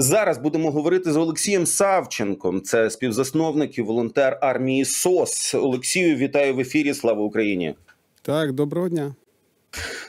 Зараз будемо говорити з Олексієм Савченком. Це співзасновник і волонтер армії СОС. Олексію, вітаю в ефірі. Слава Україні! Так, доброго дня.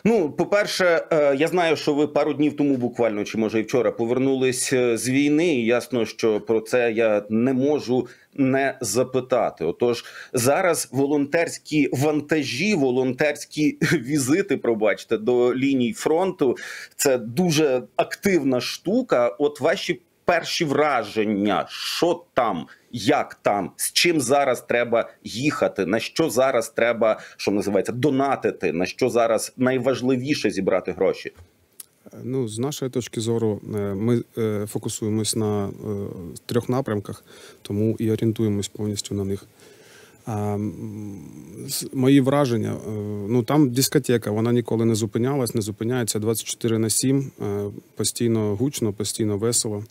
Ну, по-перше, е, я знаю, що ви пару днів тому, буквально чи може і вчора, повернулись е, з війни. і Ясно, що про це я не можу не запитати. Отож, зараз волонтерські вантажі, волонтерські візити, пробачте, до ліній фронту це дуже активна штука. От ваші перші враження, що там, як там, з чим зараз треба їхати, на що зараз треба, що називається, донатити, на що зараз найважливіше зібрати гроші. Ну, з нашої точки зору, е, ми е, фокусуємось на е, трьох напрямках, тому і орієнтуємось повністю на них. Мої враження, е, ну там дискотека, вона ніколи не зупинялась, не зупиняється 24 на 7, е, постійно гучно, постійно весело.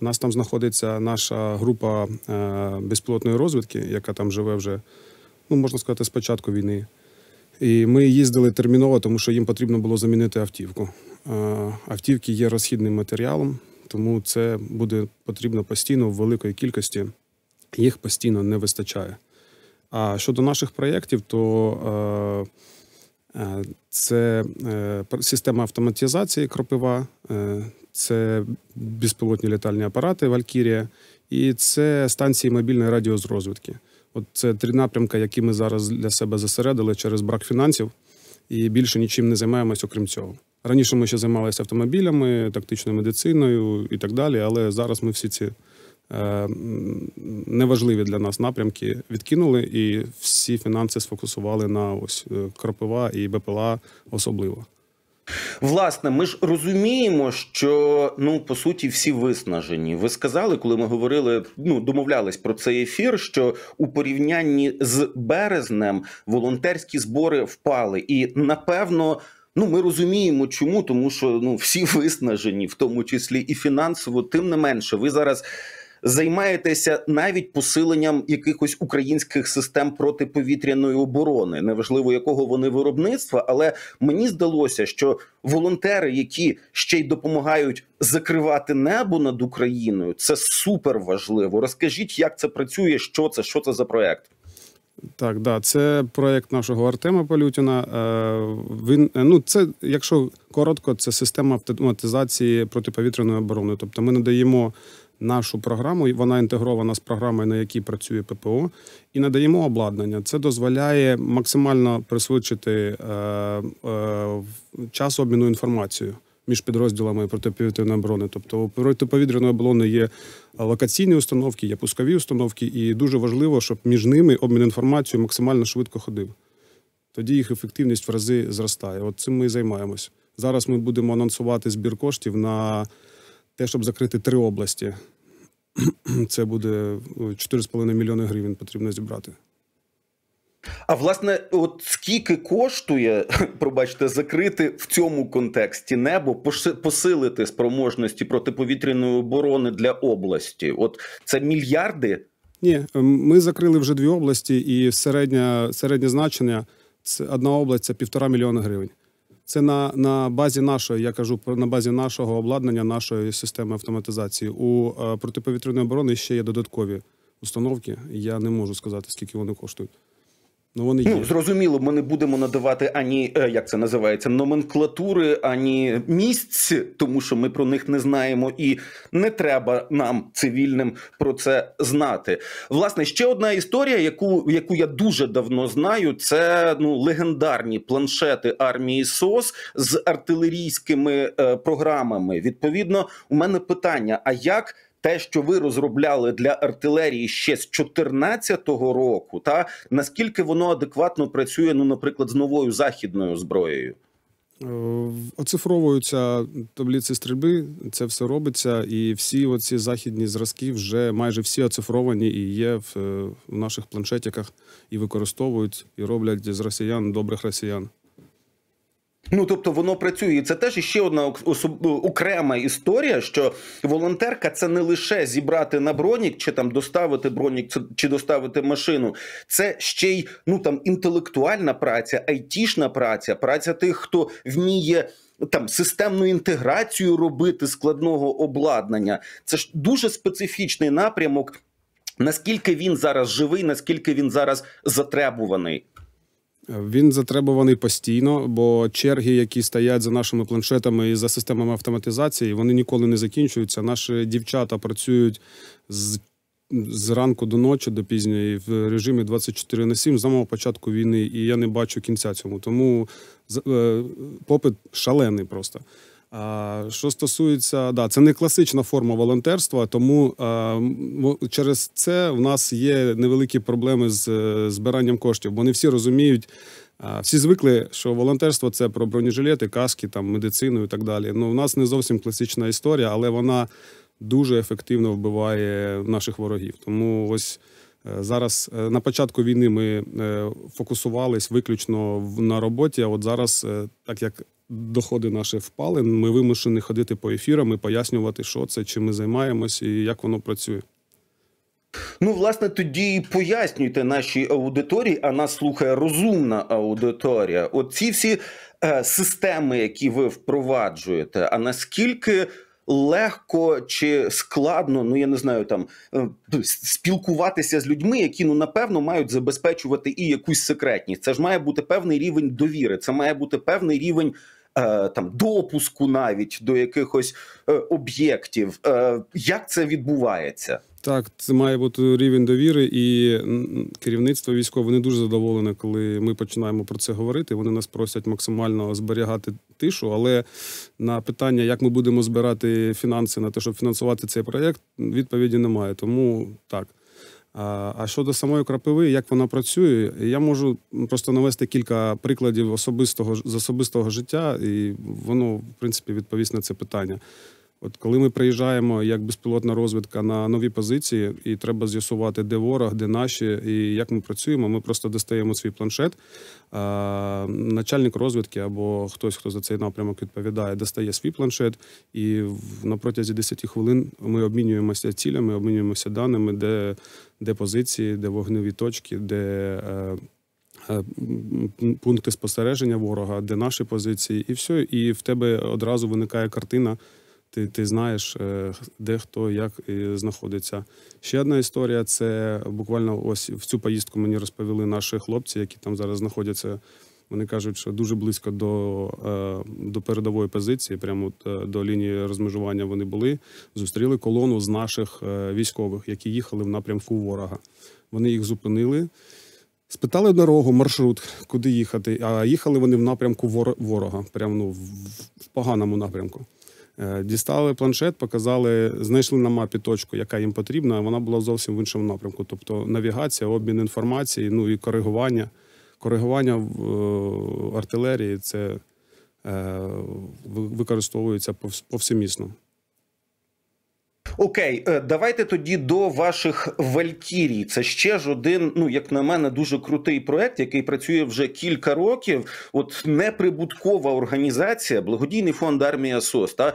У нас там знаходиться наша група е, безпілотної розвідки, яка там живе вже, ну можна сказати, з початку війни. І ми їздили терміново, тому що їм потрібно було замінити автівку. Автівки є розхідним матеріалом, тому це буде потрібно постійно в великої кількості. Їх постійно не вистачає. А щодо наших проєктів, то е, е, це е, система автоматизації кропива, це безпілотні літальні апарати Валькірія і це станції мобільної радіозрозвідки. От це три напрямки, які ми зараз для себе зосередили через брак фінансів, і більше нічим не займаємось, окрім цього. Раніше ми ще займалися автомобілями, тактичною медициною і так далі, але зараз ми всі ці неважливі для нас напрямки відкинули, і всі фінанси сфокусували на ось е, кропива і БПЛА особливо. Власне, ми ж розуміємо, що ну по суті всі виснажені. Ви сказали, коли ми говорили, ну домовлялись про цей ефір, що у порівнянні з березнем волонтерські збори впали, і напевно. Ну, ми розуміємо, чому, тому що ну всі виснажені, в тому числі і фінансово. Тим не менше, ви зараз займаєтеся навіть посиленням якихось українських систем протиповітряної оборони, неважливо якого вони виробництва, але мені здалося, що волонтери, які ще й допомагають закривати небо над Україною, це супер важливо. Розкажіть, як це працює, що це, що це за проект. Так, да, це проєкт нашого Артема Полютіна. Е, він ну це, якщо коротко, це система автоматизації протиповітряної оборони. Тобто, ми надаємо нашу програму, вона інтегрована з програмою, на якій працює ППО, і надаємо обладнання. Це дозволяє максимально присвідчити е, е, час обміну інформацією. Між підрозділами протиповітряної оборони, тобто у протиповітряної оборони є локаційні установки, є пускові установки, і дуже важливо, щоб між ними обмін інформацією максимально швидко ходив. Тоді їх ефективність в рази зростає. От цим ми і займаємось. Зараз ми будемо анонсувати збір коштів на те, щоб закрити три області, це буде 4,5 мільйони гривень потрібно зібрати. А власне, от скільки коштує, пробачте, закрити в цьому контексті небо, посилити спроможності протиповітряної оборони для області? От це мільярди? Ні, ми закрили вже дві області, і середнє, середнє значення це одна область це півтора мільйона гривень. Це на на базі нашої, я кажу на базі нашого обладнання, нашої системи автоматизації. У е, протиповітряної оборони ще є додаткові установки. Я не можу сказати, скільки вони коштують. Ну, вони ну, є. Ну, зрозуміло, ми не будемо надавати ані е, як це називається номенклатури, ані місць, тому що ми про них не знаємо, і не треба нам цивільним про це знати. Власне, ще одна історія, яку яку я дуже давно знаю, це ну легендарні планшети армії СОС з артилерійськими е, програмами. Відповідно, у мене питання: а як? Те, що ви розробляли для артилерії ще з 2014 року, та наскільки воно адекватно працює, ну, наприклад, з новою західною зброєю? Е, оцифровуються таблиці стрільби, це все робиться, і всі оці західні зразки вже майже всі оцифровані і є в, е, в наших планшетиках і використовують, і роблять з росіян добрих росіян. Ну, тобто воно працює. І Це теж ще одна окрема історія, що волонтерка це не лише зібрати на бронік, чи там доставити бронік, чи доставити машину. Це ще й ну там інтелектуальна праця, айтішна праця, праця тих, хто вміє там системну інтеграцію робити складного обладнання. Це ж дуже специфічний напрямок. Наскільки він зараз живий, наскільки він зараз затребуваний? Він затребуваний постійно, бо черги, які стоять за нашими планшетами і за системами автоматизації, вони ніколи не закінчуються. Наші дівчата працюють з. З ранку до ночі, до пізньої, в режимі 24 на 7 з самого початку війни, і я не бачу кінця цьому. Тому е, попит шалений просто. Що стосується, да, це не класична форма волонтерства, тому через це в нас є невеликі проблеми з е, збиранням коштів, бо не всі розуміють. Всі звикли, що волонтерство це про бронежилети, каски, там медицину і так далі. Ну, в нас не зовсім класична історія, але вона дуже ефективно вбиває наших ворогів. Тому ось е, зараз е, на початку війни ми фокусувались виключно на роботі. А от зараз, так як доходи наші впали, ми вимушені ходити по ефірам і пояснювати, що це, чим ми займаємось і як воно працює. Ну, власне, тоді пояснюйте нашій аудиторії, а нас слухає розумна аудиторія. От ці всі е, системи, які ви впроваджуєте, а наскільки легко чи складно, ну я не знаю, там е, спілкуватися з людьми, які ну напевно мають забезпечувати і якусь секретність. Це ж має бути певний рівень довіри, це має бути певний рівень. Е, Там допуску навіть до якихось е, об'єктів, Е, як це відбувається? Так, це має бути рівень довіри, і керівництво військове не дуже задоволене, коли ми починаємо про це говорити. Вони нас просять максимально зберігати тишу. Але на питання, як ми будемо збирати фінанси на те, щоб фінансувати цей проєкт, відповіді немає. Тому так. А щодо самої крапиви, як вона працює, я можу просто навести кілька прикладів особистого з особистого життя, і воно, в принципі, відповість на це питання. От коли ми приїжджаємо як безпілотна розвідка на нові позиції, і треба з'ясувати, де ворог, де наші, і як ми працюємо, ми просто достаємо свій планшет. А, начальник розвідки або хтось, хто за цей напрямок відповідає, достає свій планшет, і на протязі 10 хвилин ми обмінюємося цілями, обмінюємося даними, де, де позиції, де вогневі точки, де. е, е, Пункти спостереження ворога, де наші позиції, і все. І в тебе одразу виникає картина. Ти, ти знаєш, е, де хто як знаходиться. Ще одна історія це буквально ось в цю поїздку мені розповіли наші хлопці, які там зараз знаходяться. Вони кажуть, що дуже близько до, е, до передової позиції, прямо е, до лінії розмежування вони були. Зустріли колону з наших військових, які їхали в напрямку ворога. Вони їх зупинили. Спитали дорогу, маршрут, куди їхати. А їхали вони в напрямку вор- ворога, прямо ну, в поганому напрямку. Е, Дістали планшет, показали, знайшли на мапі точку, яка їм потрібна. Вона була зовсім в іншому напрямку. Тобто навігація, обмін інформації, ну і коригування. Коригування в е, артилерії це е, використовується повс- повсемісно. Окей, е, давайте тоді до ваших валькірій. Це ще ж один, ну як на мене, дуже крутий проект, який працює вже кілька років. От неприбуткова організація, благодійний фонд армія СОС, та е,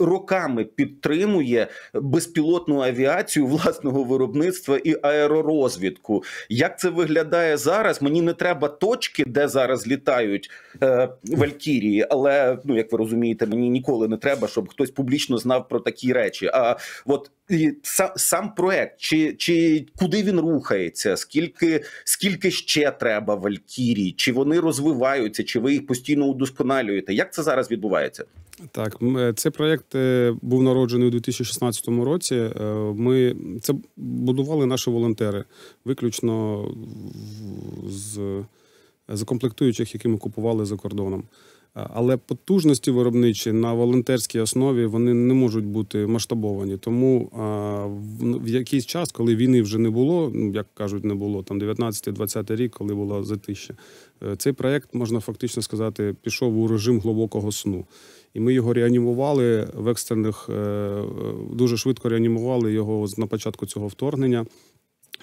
роками підтримує безпілотну авіацію власного виробництва і аеророзвідку. Як це виглядає зараз? Мені не треба точки, де зараз літають е, валькірії, але ну як ви розумієте, мені ніколи не треба, щоб хтось публічно знав про такі речі. А от і сам, сам проект, чи, чи куди він рухається? Скільки, скільки ще треба валькірій? Чи вони розвиваються, чи ви їх постійно удосконалюєте? Як це зараз відбувається? Так, е, цей проєкт е, був народжений у 2016 році. Е, Ми це будували наші волонтери, виключно з, з комплектуючих, які ми купували за кордоном. Але потужності виробничі на волонтерській основі вони не можуть бути масштабовані. Тому в, якийсь час, коли війни вже не було, ну як кажуть, не було там 19-20 рік, коли було затище, е, цей проект можна фактично сказати пішов у режим глибокого сну. І ми його реанімували в екстрених, е, е, дуже швидко реанімували його на початку цього вторгнення.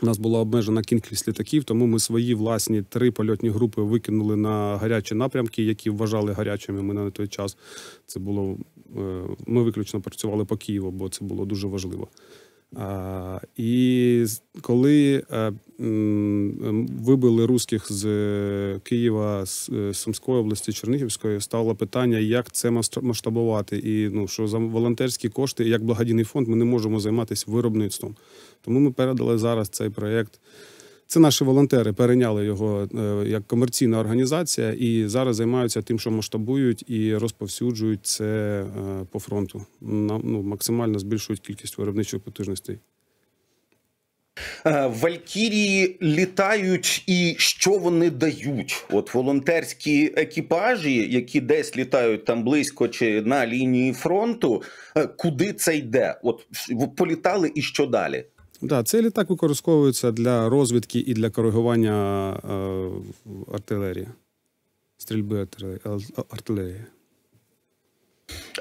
У нас була обмежена кількість літаків, тому ми свої власні три польотні групи викинули на гарячі напрямки, які вважали гарячими. Ми на той час це було. е, Ми виключно працювали по Києву, бо це було дуже важливо. І коли е, вибили русських з е, Києва, з Сумської області, Чернігівської, стало питання, як це масштабувати. І ну, що за волонтерські кошти, як благодійний фонд, ми не можемо займатися виробництвом. Тому ми передали зараз цей проєкт. Це наші волонтери перейняли його е, як комерційна організація і зараз займаються тим, що масштабують і розповсюджують це е, по фронту. Ну, максимально збільшують кількість виробничих потужностей. Валькірії літають, і що вони дають? От волонтерські екіпажі, які десь літають там близько чи на лінії фронту, е, куди це йде? От політали і що далі? Да, цей літак використовується для розвідки і для коригування е, артилерії, стрільби артилерії.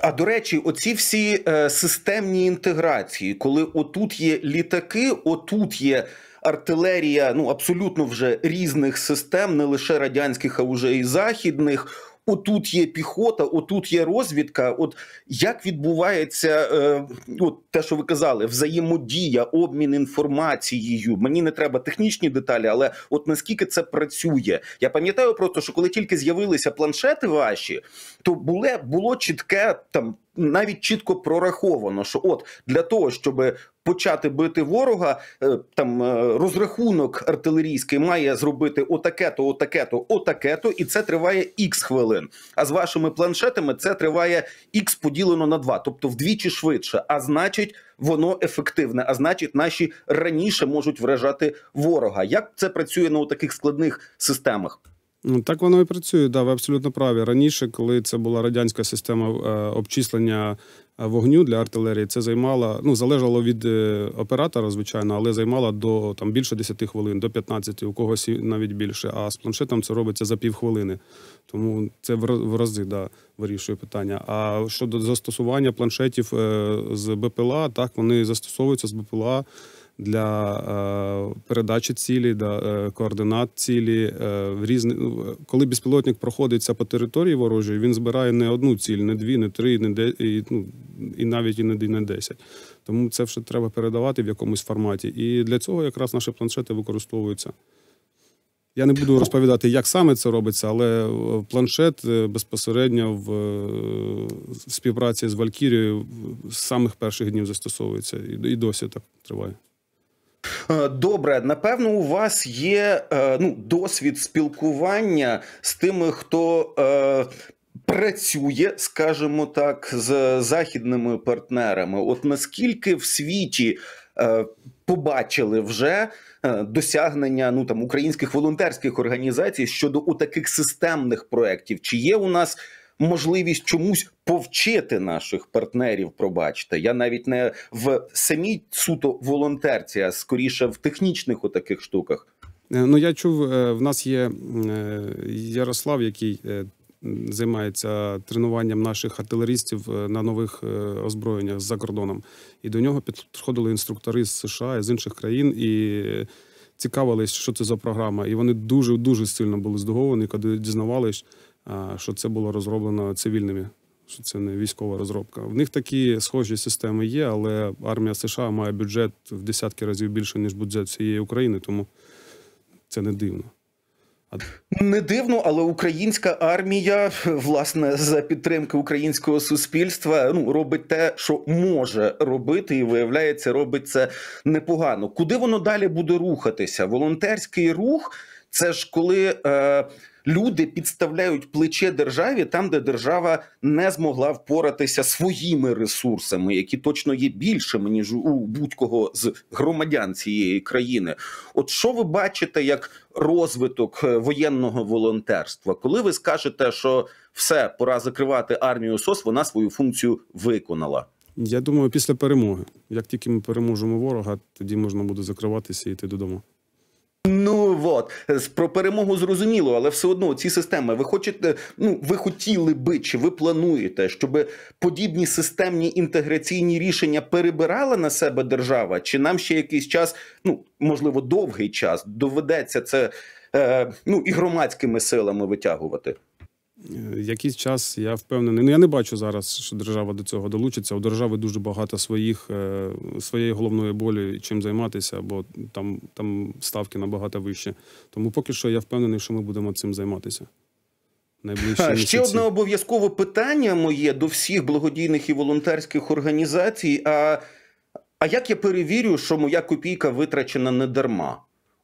А до речі, оці всі е, системні інтеграції, коли отут є літаки, отут є артилерія, ну абсолютно вже різних систем, не лише радянських, а вже і західних. Отут є піхота, отут є розвідка. От як відбувається е, от те, що ви казали, взаємодія, обмін інформацією. Мені не треба технічні деталі, але от наскільки це працює. Я пам'ятаю просто, що коли тільки з'явилися планшети ваші, то було, було чітке там. Навіть чітко прораховано, що от для того, щоб почати бити ворога, е, там е, розрахунок артилерійський має зробити отаке-то, отаке-то, отаке-то, і це триває ікс хвилин. А з вашими планшетами це триває ікс поділено на два, тобто вдвічі швидше. А значить, воно ефективне. А значить, наші раніше можуть вражати ворога. Як це працює на таких складних системах? Ну, так воно і працює, да, ви абсолютно праві. Раніше, коли це була радянська система е, обчислення е, вогню для артилерії, це займало, ну, залежало від е, оператора, звичайно, але займало до там, більше 10 хвилин, до 15, у когось навіть більше. А з планшетом це робиться за півхвилини. Тому це в рази да, вирішує питання. А щодо застосування планшетів з БПЛА, так, вони застосовуються з БПЛА для е, передачі цілі, да, е, координат цілі. Е, різні, ну, коли безпілотник проходиться по території ворожої, він збирає не одну ціль, не дві, не три, не де, і, ну, і навіть і не, десять. Тому це все треба передавати в якомусь форматі. І для цього якраз наші планшети використовуються. Я не буду розповідати, як саме це робиться, але планшет безпосередньо в в співпраці з Валькірією з самих перших днів застосовується і досі так триває. Е, Добре, напевно, у вас є е, ну, досвід спілкування з тими, хто е, працює, скажімо так, з західними партнерами. От наскільки в світі побачили вже досягнення ну там українських волонтерських організацій щодо у таких системних проєктів? Чи є у нас можливість чомусь повчити наших партнерів? Пробачте, я навіть не в самій суто волонтерці, а скоріше в технічних отаких штуках. Е, Ну, я чув, е, в нас є е, Ярослав, який займається тренуванням наших артилерістів на нових озброєннях за кордоном. І до нього підходили інструктори з США і з інших країн і цікавились, що це за програма. І вони дуже дуже сильно були здивовані, коли дізнавались, що це було розроблено цивільними. Що це не військова розробка. В них такі схожі системи є, але армія США має бюджет в десятки разів більше, ніж бюджет всієї України, тому це не дивно. Не дивно, але українська армія, власне, за підтримки українського суспільства, ну робить те, що може робити, і виявляється, робить це непогано. Куди воно далі буде рухатися? Волонтерський рух це ж коли. Е, Люди підставляють плече державі там, де держава не змогла впоратися своїми ресурсами, які точно є більшими ніж у будь-кого з громадян цієї країни. От що ви бачите як розвиток е, воєнного волонтерства, коли ви скажете, що все пора закривати армію СОС, вона свою функцію виконала. Я думаю, після перемоги. Як тільки ми переможемо ворога, тоді можна буде закриватися і йти додому. Ну от про перемогу зрозуміло, але все одно ці системи. Ви хочете, ну ви хотіли би, чи ви плануєте, щоб подібні системні інтеграційні рішення перебирала на себе держава? Чи нам ще якийсь час, ну можливо, довгий час доведеться це е, ну і громадськими силами витягувати? Е, Якийсь час я впевнений. Ну я не бачу зараз, що держава до цього долучиться. У держави дуже багато своїх е, своєї головної болі, чим займатися, бо там, там ставки набагато вищі. Тому поки що я впевнений, що ми будемо цим займатися. Найближчі А, місяці. Ще одне обов'язкове питання моє до всіх благодійних і волонтерських організацій. А, а як я перевірю, що моя копійка витрачена не дарма?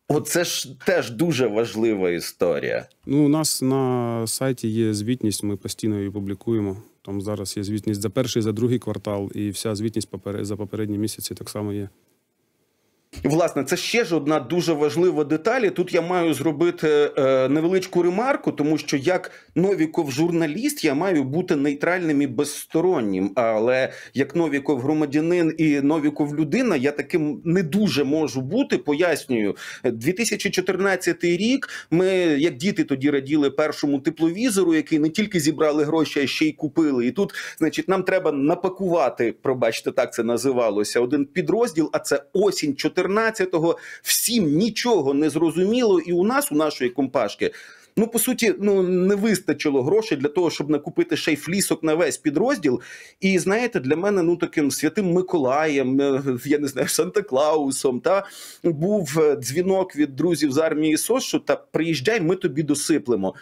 Оце ж теж дуже важлива історія. Ну, у нас на сайті є звітність, ми постійно її публікуємо. Там зараз є звітність за перший, за другий квартал, і вся звітність за попередні місяці так само є. Власне, це ще ж одна дуже важлива деталь. І Тут я маю зробити е, невеличку ремарку, тому що як Новіков журналіст я маю бути нейтральним і безстороннім. Але як Новіков громадянин і Новіков людина, я таким не дуже можу бути. Пояснюю, 2014 рік. Ми, як діти, тоді раділи першому тепловізору, який не тільки зібрали гроші, а ще й купили. І тут, значить, нам треба напакувати, пробачте, так це називалося. Один підрозділ, а це осінь 14-го. Всім нічого не зрозуміло, і у нас, у нашої компашки. Ну, по суті, ну не вистачило грошей для того, щоб накупити ще й флісок на весь підрозділ. І знаєте, для мене ну таким святим Миколаєм, е, я не знаю, Санта Клаусом, та був е, дзвінок від друзів з армії СОС, що та приїжджай, ми тобі досиплемо.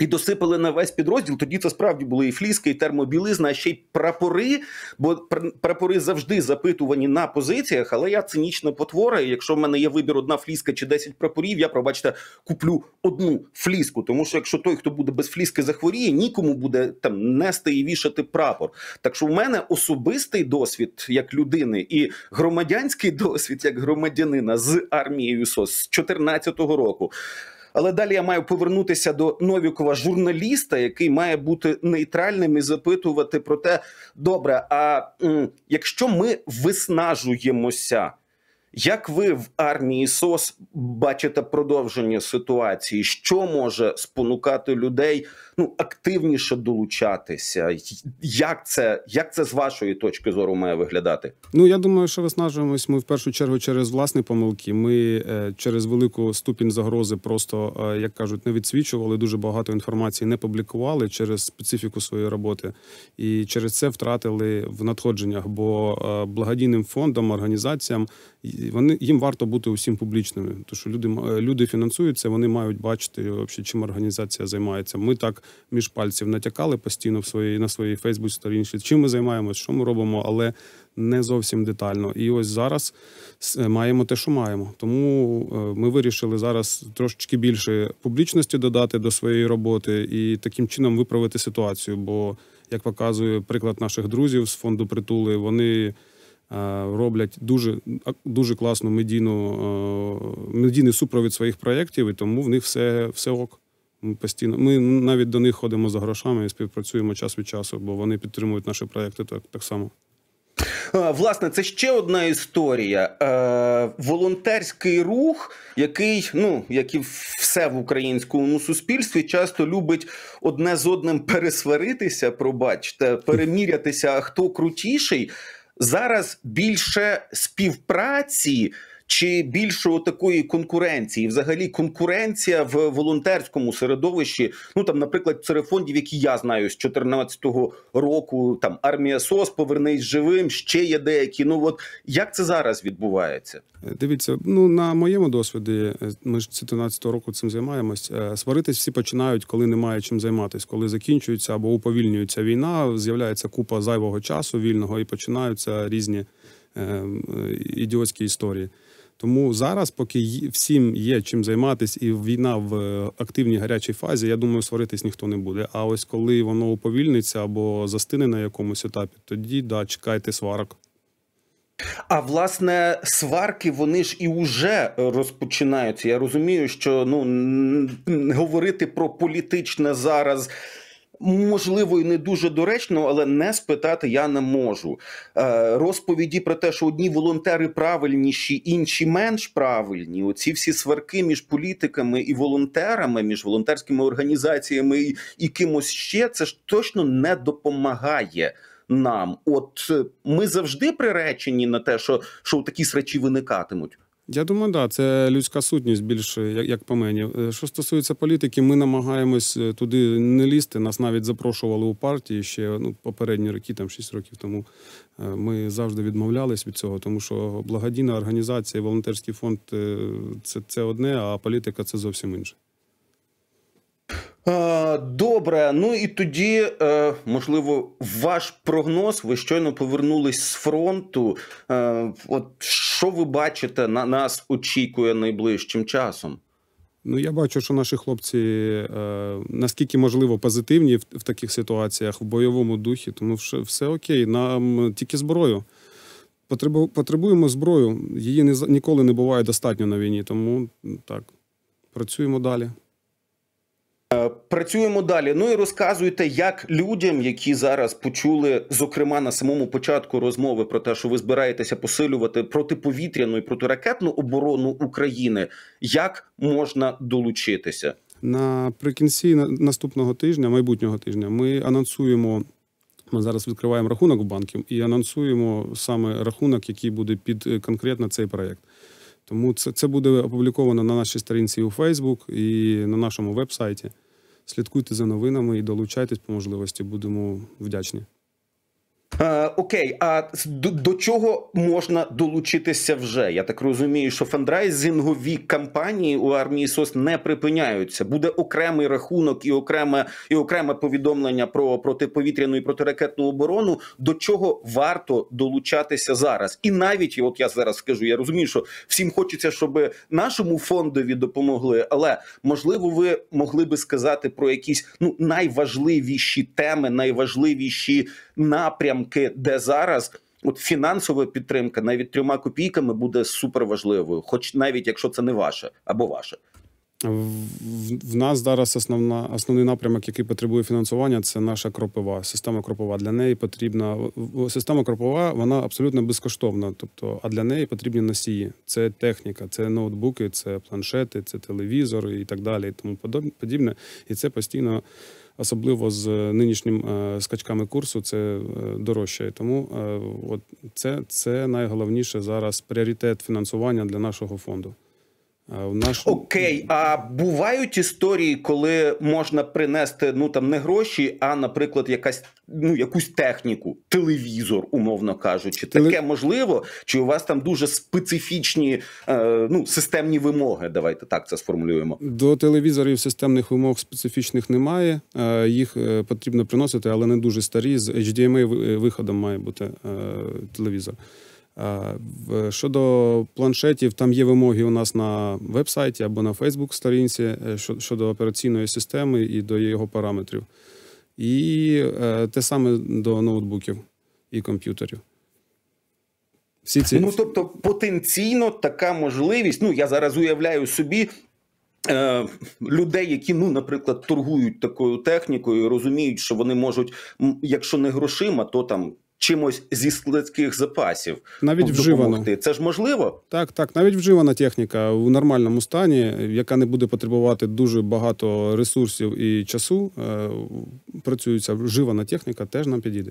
І досипали на весь підрозділ. Тоді це справді були і фліски, і термобілизна, а ще й прапори. Бо прапори завжди запитувані на позиціях. Але я цинічна потвора. І якщо в мене є вибір одна фліска чи 10 прапорів, я пробачте куплю одну фліску. Тому що якщо той, хто буде без фліски, захворіє, нікому буде там нести і вішати прапор. Так що в мене особистий досвід як людини і громадянський досвід як громадянина з армією СОС з 2014 року. Але далі я маю повернутися до Новікова, журналіста, який має бути нейтральним і запитувати про те, добре, а якщо ми виснажуємося, як ви в армії СОС бачите продовження ситуації? Що може спонукати людей ну активніше долучатися? Як це, як це з вашої точки зору має виглядати? Ну я думаю, що виснажуємось ми в першу чергу через власні помилки. Ми е, через велику ступінь загрози просто, е, як кажуть, не відсвічували. Дуже багато інформації не публікували через специфіку своєї роботи, і через це втратили в надходженнях. Бо е, благодійним фондам, організаціям вони їм варто бути усім публічними. Тому що люди е, люди фінансуються, вони мають бачити вообще, чим організація займається. Ми так між пальців натякали постійно в своїй на своїй Фейсбук сторінці, чим ми займаємось, що ми робимо, але не зовсім детально. І ось зараз маємо те, що маємо. Тому е, ми вирішили зараз трошечки більше публічності додати до своєї роботи і таким чином виправити ситуацію. Бо, як показує приклад наших друзів з фонду притули, вони. Е, Роблять дуже дуже класну медійну е, медійний супровід своїх проєктів, і тому в них все, все ок. Ми постійно ми навіть до них ходимо за грошами і співпрацюємо час від часу, бо вони підтримують наші проєкти так, так само. Е, Власне, це ще одна історія. Е, волонтерський рух, який, ну як і все в українському суспільстві, часто любить одне з одним пересваритися, пробачте, перемірятися, хто крутіший. Зараз більше співпраці. Чи більше такої конкуренції, взагалі конкуренція в волонтерському середовищі? Ну там, наприклад, серефондів, які я знаю з 2014 року, там армія СОС, повернись живим, ще є деякі. Ну от як це зараз відбувається? Дивіться, ну на моєму досвіді, е, ми ж з 14 року цим займаємось. е, Сваритись всі починають, коли немає чим займатися, коли закінчується або уповільнюється війна, з'являється купа зайвого часу вільного і починаються різні е, ідіотські історії. Тому зараз, поки всім є чим займатися, і війна в е, активній гарячій фазі, я думаю, сваритись ніхто не буде. А ось коли воно уповільниться або застине на якомусь етапі, тоді да, чекайте сварок. А власне, сварки вони ж і вже розпочинаються. Я розумію, що ну говорити про політичне зараз. Можливо, і не дуже доречно, але не спитати я не можу. Е, розповіді про те, що одні волонтери правильніші, інші менш правильні. Оці всі сварки між політиками і волонтерами, між волонтерськими організаціями і, і кимось ще, це ж точно не допомагає нам. От е, ми завжди приречені на те, що, що такі срачі виникатимуть. Я думаю, да, це людська сутність більше, як, як по мені. Е, Що стосується політики, ми намагаємось е, туди не лізти. Нас навіть запрошували у партії ще ну, попередні роки, там 6 років тому. Е, Ми завжди відмовлялись від цього, тому що благодійна організація, волонтерський фонд це, це одне, а політика це зовсім інше. Е, Добре, ну і тоді, е, можливо, ваш прогноз. Ви щойно повернулись з фронту. Е, От що ви бачите на нас очікує найближчим часом? Ну, я бачу, що наші хлопці наскільки можливо позитивні в, таких ситуаціях, в бойовому духі, тому все окей, нам тільки зброю. Потребу, потребуємо зброю. Її не, ніколи не буває достатньо на війні, тому так, працюємо далі. Працюємо далі. Ну і розказуйте, як людям, які зараз почули, зокрема на самому початку розмови про те, що ви збираєтеся посилювати протиповітряну і протиракетну оборону України, як можна долучитися? Наприкінці на- наступного тижня, майбутнього тижня, ми анонсуємо. Ми зараз відкриваємо рахунок в банку і анонсуємо саме рахунок, який буде під е, конкретно цей проєкт. Тому це, це буде опубліковано на нашій сторінці у Facebook і на нашому веб-сайті. Слідкуйте за новинами і долучайтесь по можливості. Будемо вдячні. Е, окей, а до, до чого можна долучитися вже? Я так розумію, що фандрайзингові кампанії у армії СОС не припиняються. Буде окремий рахунок і окреме і окреме повідомлення про протиповітряну і протиракетну оборону. До чого варто долучатися зараз? І навіть от я зараз скажу, я розумію, що всім хочеться, щоб нашому фондові допомогли, але можливо, ви могли би сказати про якісь ну найважливіші теми, найважливіші напрямки, де зараз от фінансова підтримка навіть трьома копійками буде суперважливою, хоч навіть якщо це не ваше або ваше. В, в- нас зараз основна, основний напрямок, який потребує фінансування, це наша кропова, система кропова. Для неї потрібна система кропова, вона абсолютно безкоштовна. Тобто, а для неї потрібні носії. Це техніка, це ноутбуки, це планшети, це телевізори і так далі, і тому подібне. І це постійно, особливо з нинішнім е, скачками курсу, це е, дорожчає. Тому е, от це, це найголовніше зараз пріоритет фінансування для нашого фонду. В наш... Окей, а бувають історії, коли можна принести ну там не гроші, а наприклад, якась ну якусь техніку, телевізор, умовно кажучи, Теле- таке можливо? Чи у вас там дуже специфічні е, ну системні вимоги? Давайте так це сформулюємо. До телевізорів системних вимог специфічних немає. Е, Їх е, потрібно приносити, але не дуже старі. З HDMI виходом має бути е, телевізор. Е, Щодо планшетів, там є вимоги у нас на веб-сайті або на Фейсбук-сторінці е, щодо операційної системи і до його параметрів. І е, те саме до ноутбуків і комп'ютерів. Всі ці Ну тобто, потенційно така можливість. Ну я зараз уявляю собі. Людей, які, ну, наприклад, торгують такою технікою, розуміють, що вони можуть, якщо не грошима, то там чимось зі складських запасів навіть вживано. Це ж можливо? Так, так, навіть вживана техніка у нормальному стані, яка не буде потребувати дуже багато ресурсів і часу. е, Працюється вживана техніка, теж нам підійде.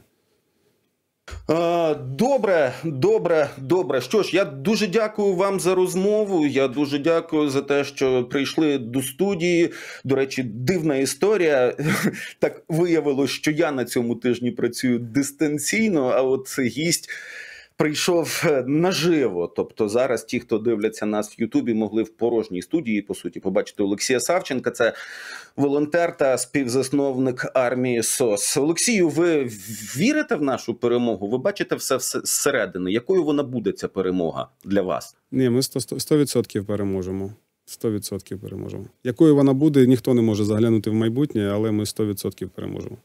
Е, Добре, добре, добре. Що ж, я дуже дякую вам за розмову. Я дуже дякую за те, що прийшли до студії. До речі, дивна історія. Так виявилось, що я на цьому тижні працюю дистанційно, а от гість. Прийшов е, наживо. Тобто зараз ті, хто дивляться нас в Ютубі, могли в порожній студії по суті побачити Олексія Савченка. Це волонтер та співзасновник армії СОС. Олексію, ви вірите в нашу перемогу? Ви бачите все зсередини. Якою вона буде ця перемога для вас? Ні, ми 100%, 100% переможемо. 100% переможемо. Якою вона буде, ніхто не може заглянути в майбутнє, але ми 100% переможемо.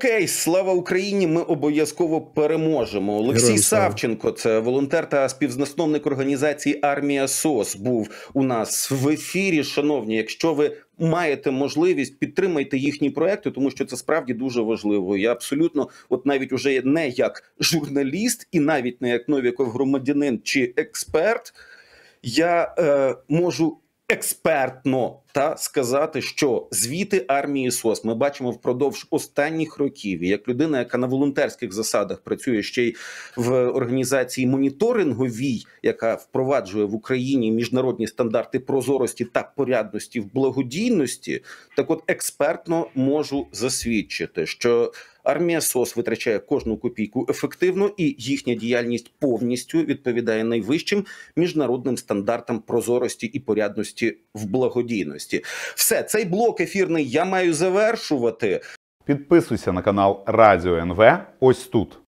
Окей, слава Україні! Ми обов'язково переможемо. Олексій Героям слава. Савченко, це волонтер та співзасновник організації Армія СОС, був у нас в ефірі. Шановні, якщо ви маєте можливість, підтримайте їхні проекти, тому що це справді дуже важливо. Я абсолютно, от навіть уже не як журналіст, і навіть не як новіков громадянин чи експерт, я е, можу експертно та сказати, що звіти армії СОС ми бачимо впродовж останніх років. Як людина, яка на волонтерських засадах працює ще й в організації моніторинговій, яка впроваджує в Україні міжнародні стандарти прозорості та порядності в благодійності, так от експертно можу засвідчити, що армія СОС витрачає кожну копійку ефективно, і їхня діяльність повністю відповідає найвищим міжнародним стандартам прозорості і порядності в благодійності. Все, цей блок ефірний я маю завершувати. Підписуйся на канал Радіо НВ ось тут.